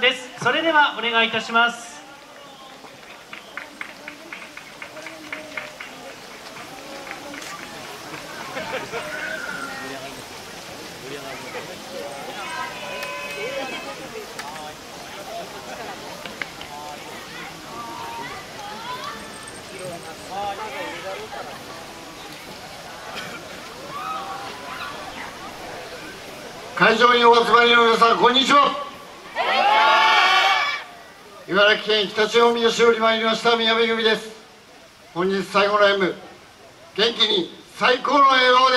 です。それではお願いいたします。会場にお集まりの皆さんこんにちは。茨城県常陸大宮市より参りました宮部組です。本日最後の演舞元気に最高の笑顔で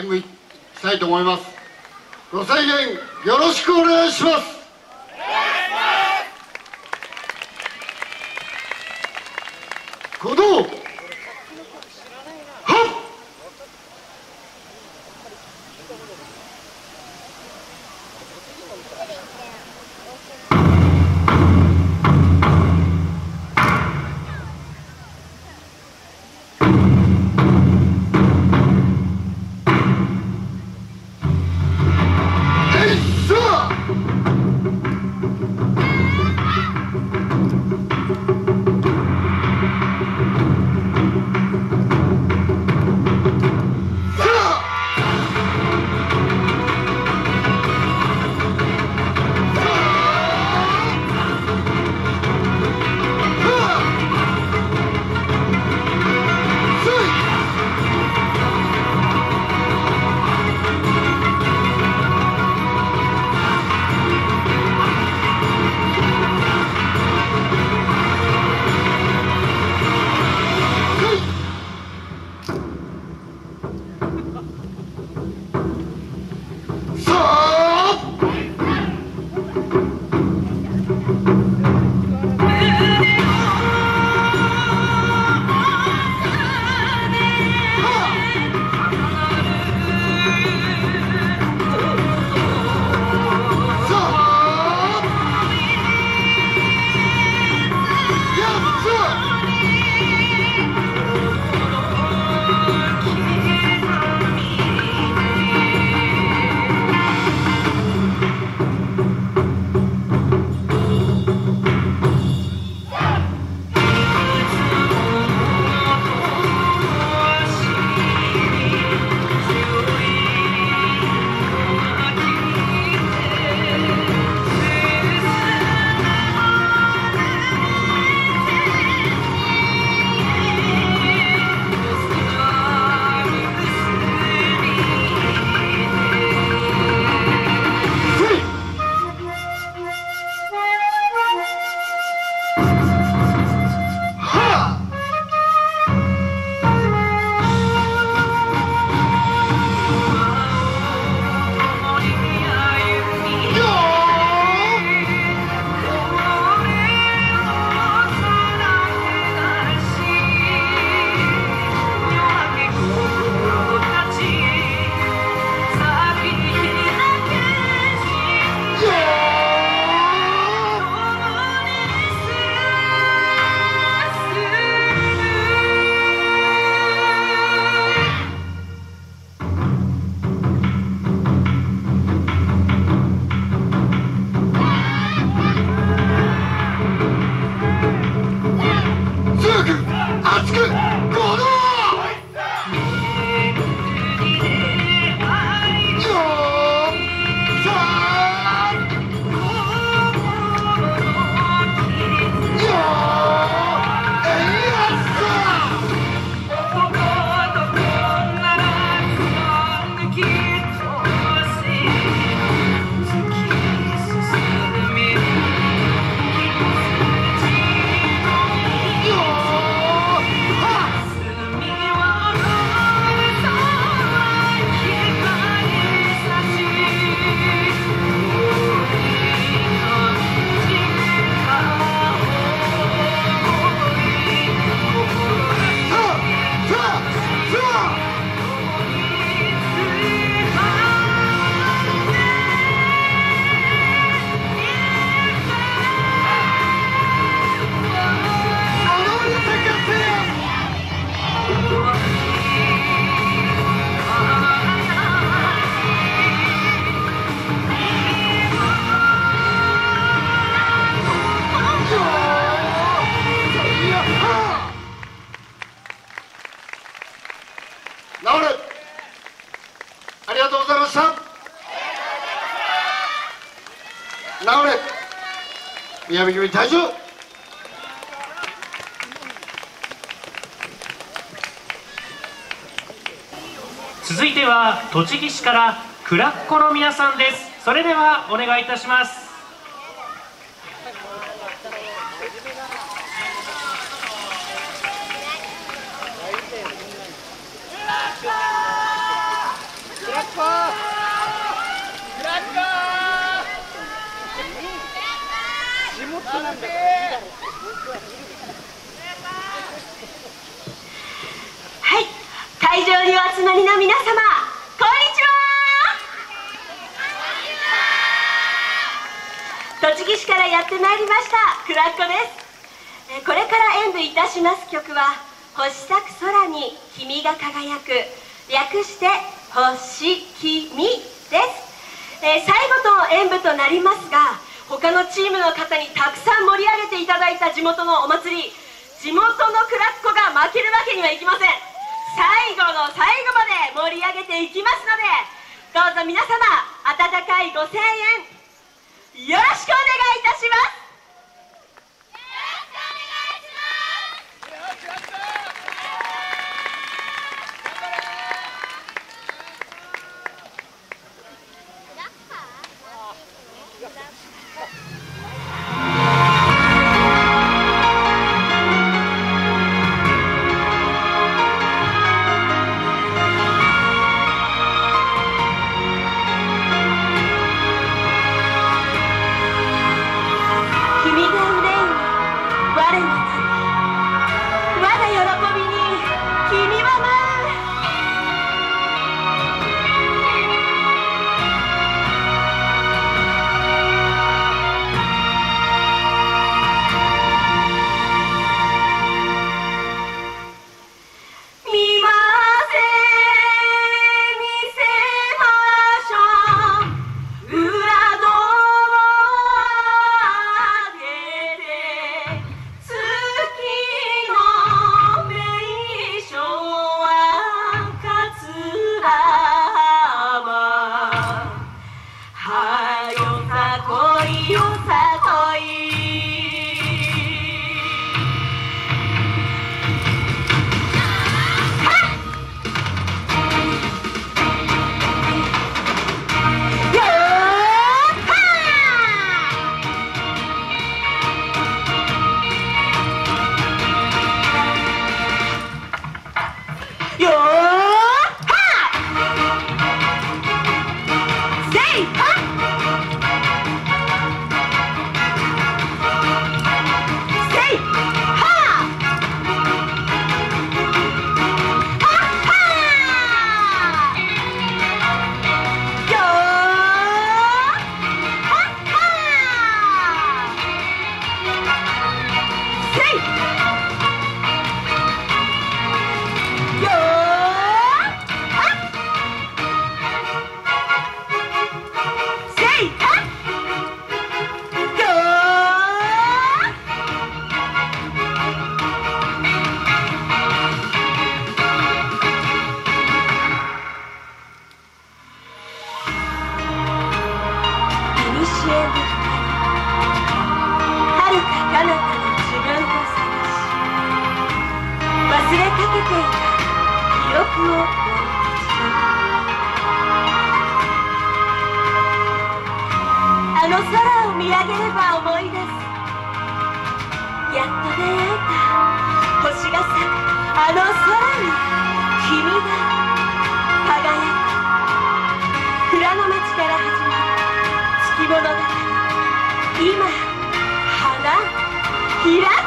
演舞したいと思います。ご再現よろしくお願いします。鼓動。はっ。宮部組退場続いては栃木市からクラッコの皆さんです。それではお願いいたします。はい会場にお集まりの皆様こんにちは。栃木市からやってまいりましたクラッコです。これから演舞いたします曲は星咲く空に君が輝く。略して星君です、え最後と演舞となりますが他のチームの方にたくさん盛り上げていただいた地元のお祭り地元のクラッコが負けるわけにはいきません。最後の最後まで盛り上げていきますのでどうぞ皆様温かいご声援よろしくお願いいたします。の空を見上げれば思い出す。やっと出会えた。星が咲くあの空に君が輝く。蔵の町から始まる。月物語今花開く。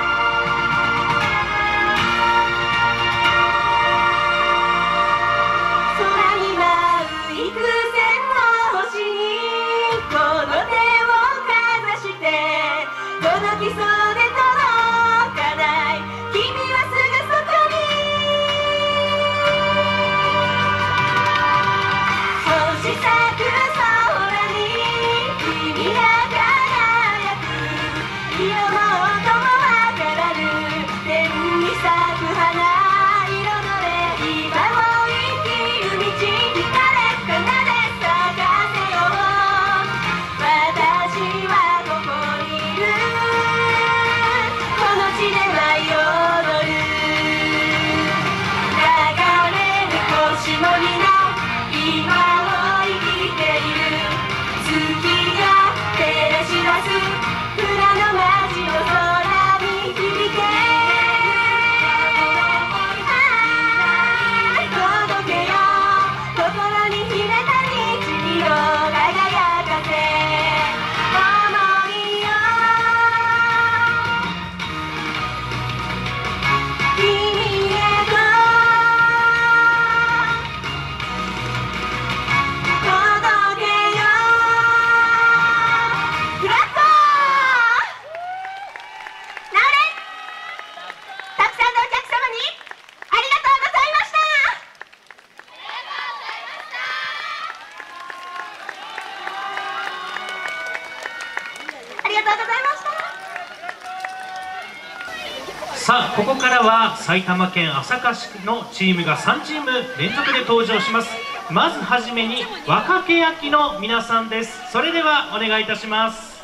からは埼玉県朝霞市のチームが3チーム連続で登場します。まずはじめに若け焼きの皆さんです。それではお願いいたします。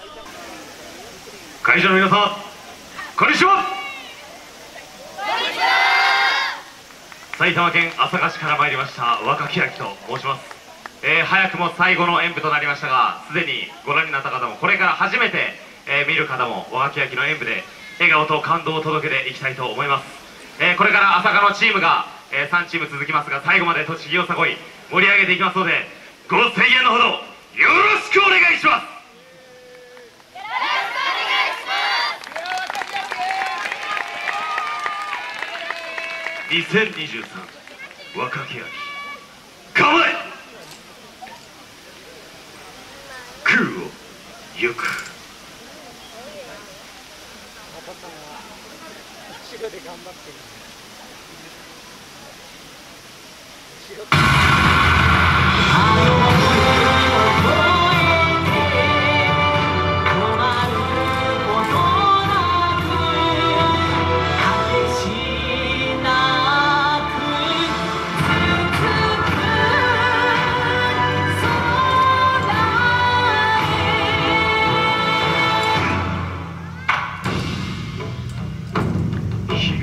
会場の皆さんこんにちは。埼玉県朝霞市から参りました若木明と申します、えー早くも最後の演舞となりましたがすでにご覧になった方もこれから初めて、えー見る方も若木明の演舞で笑顔と感動を届けていきたいと思います、えーこれから朝霞のチームが、え3チーム続きますが最後まで栃木よさこい盛り上げていきますのでご声援のほどよろしくお願いします。2023若き秋構え空を行く。日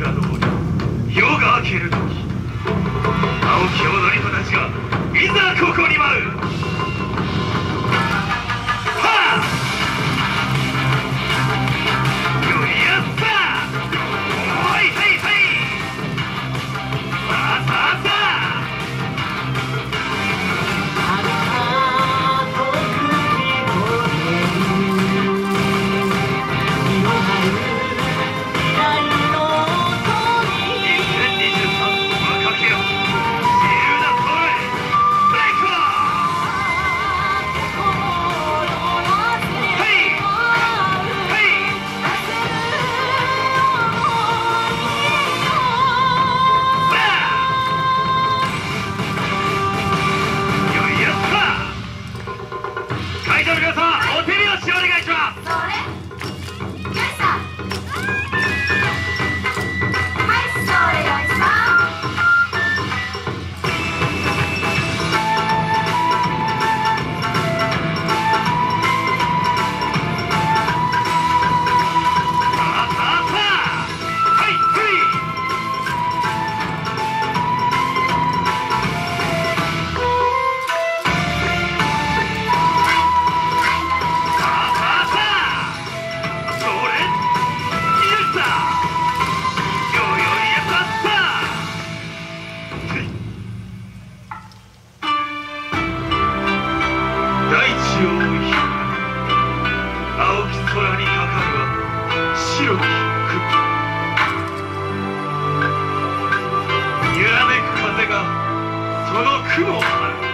が昇り夜が明ける時。青き踊り子たちがいざここに。その雲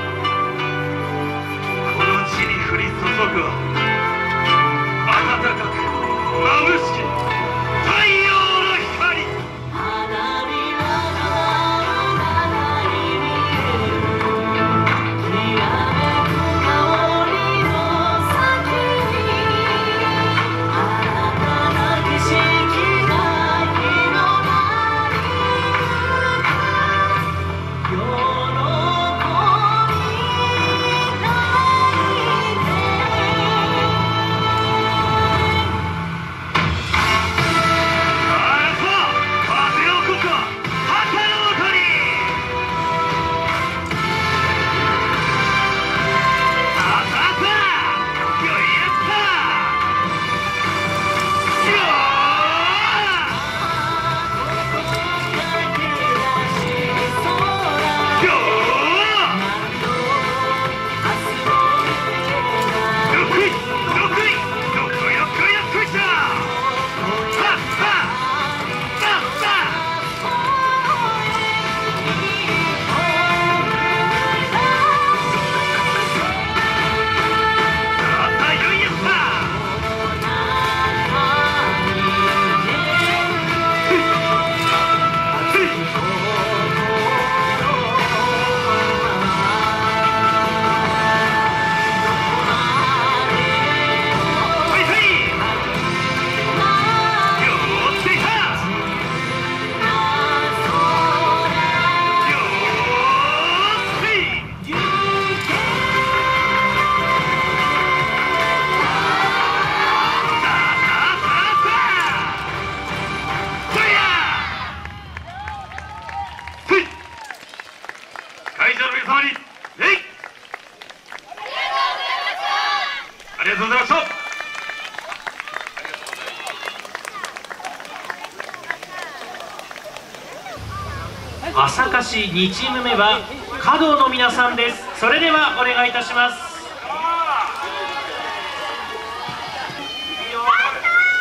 朝霞市2チーム目は華道の皆さんです。それではお願いいたします。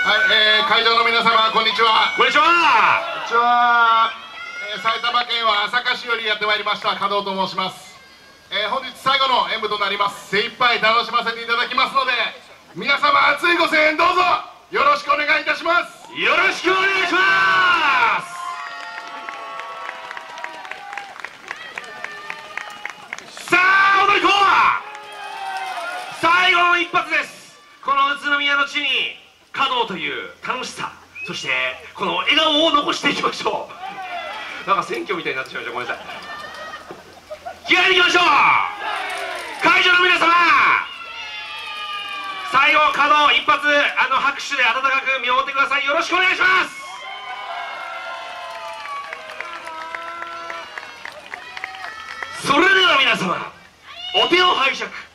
はい、えー、会場の皆様こんにちは。こんにちは。こんにちは、えー、埼玉県は朝霞市よりやってまいりました加藤と申します、えー、本日最後の演舞となります。精一杯楽しませていただきますので皆様熱いご声援どうぞ。よろしくお願いいたします。よろしくお願いします一発です。この宇都宮の地に華道という楽しさそしてこの笑顔を残していきましょう。なんか選挙みたいになってしまいました。ごめんなさい。気合いにいきましょう。会場の皆様最後華道一発あの拍手で温かく見守ってください。よろしくお願いします。それでは皆様お手を拝借。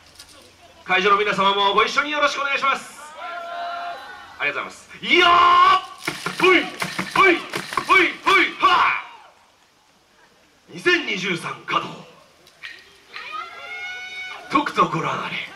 会場の皆様もご一緒によろしくお願いします。ありがとうございます。いやーほいほいほいほいはあ。2023稼働。とくとご覧あれ。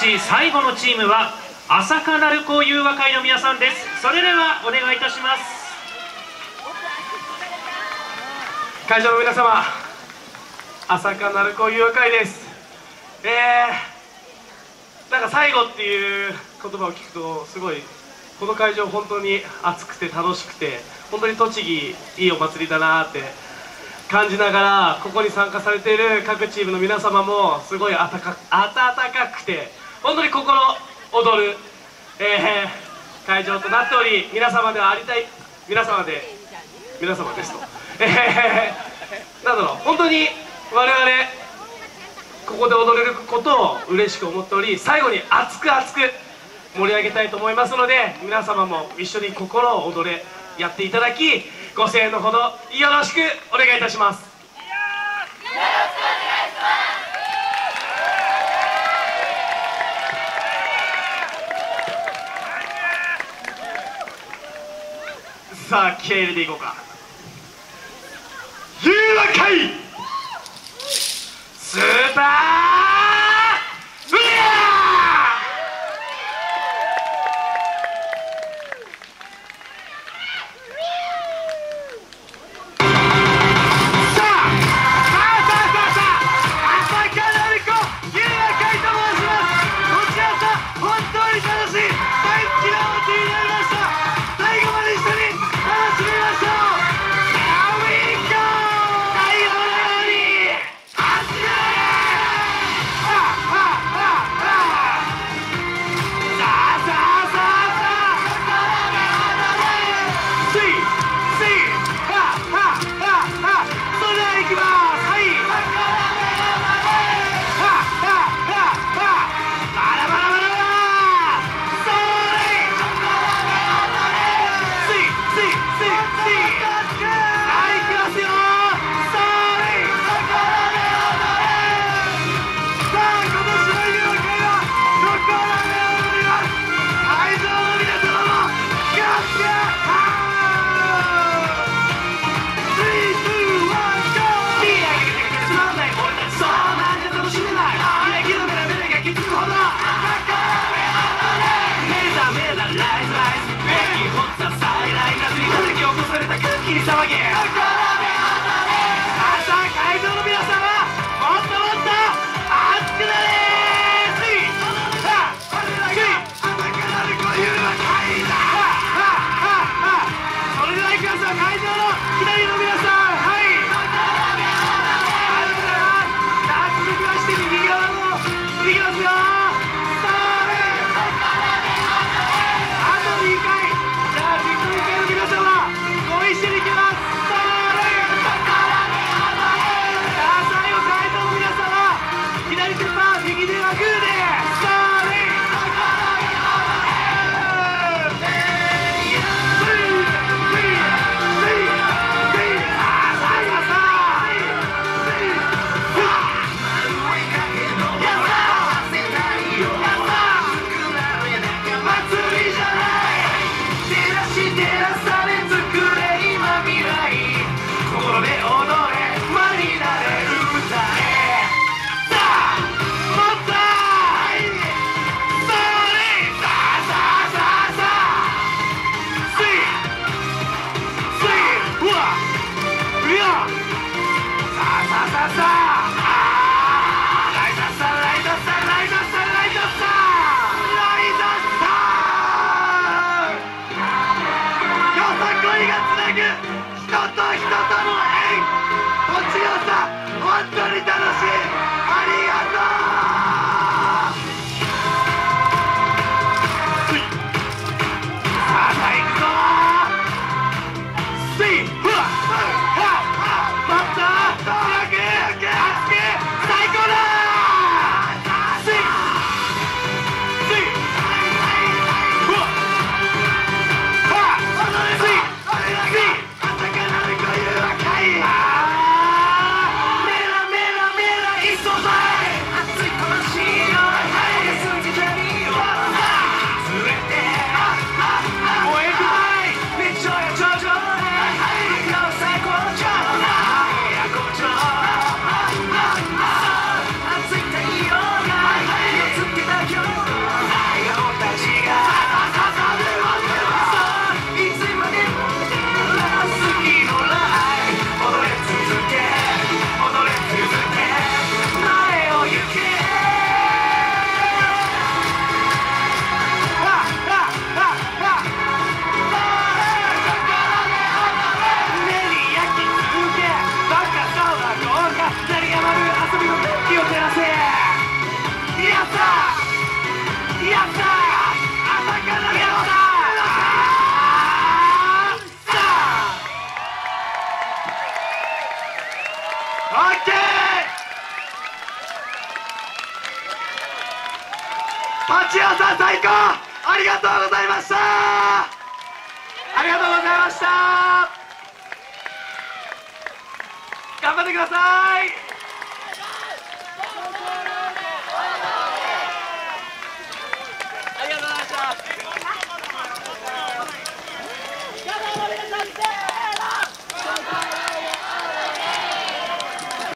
朝霞市最後のチームは朝霞鳴子友和会の皆さんです。それではお願いいたします。会場の皆様朝霞鳴子友和会です。えー、なんか最後っていう言葉を聞くとすごいこの会場本当に熱くて楽しくて本当に栃木いいお祭りだなって感じながらここに参加されている各チームの皆様もすごい温か温かくて本当に心躍る、えー会場となっており皆様ではありたい皆様で皆様ですと、えーなんだろう本当に我々ここで踊れることを嬉しく思っており最後に熱く熱く盛り上げたいと思いますので皆様も一緒に心を踊れやっていただきご声援のほどよろしくお願いいたします。さあ気合入れていこうか。誘惑会スーパー！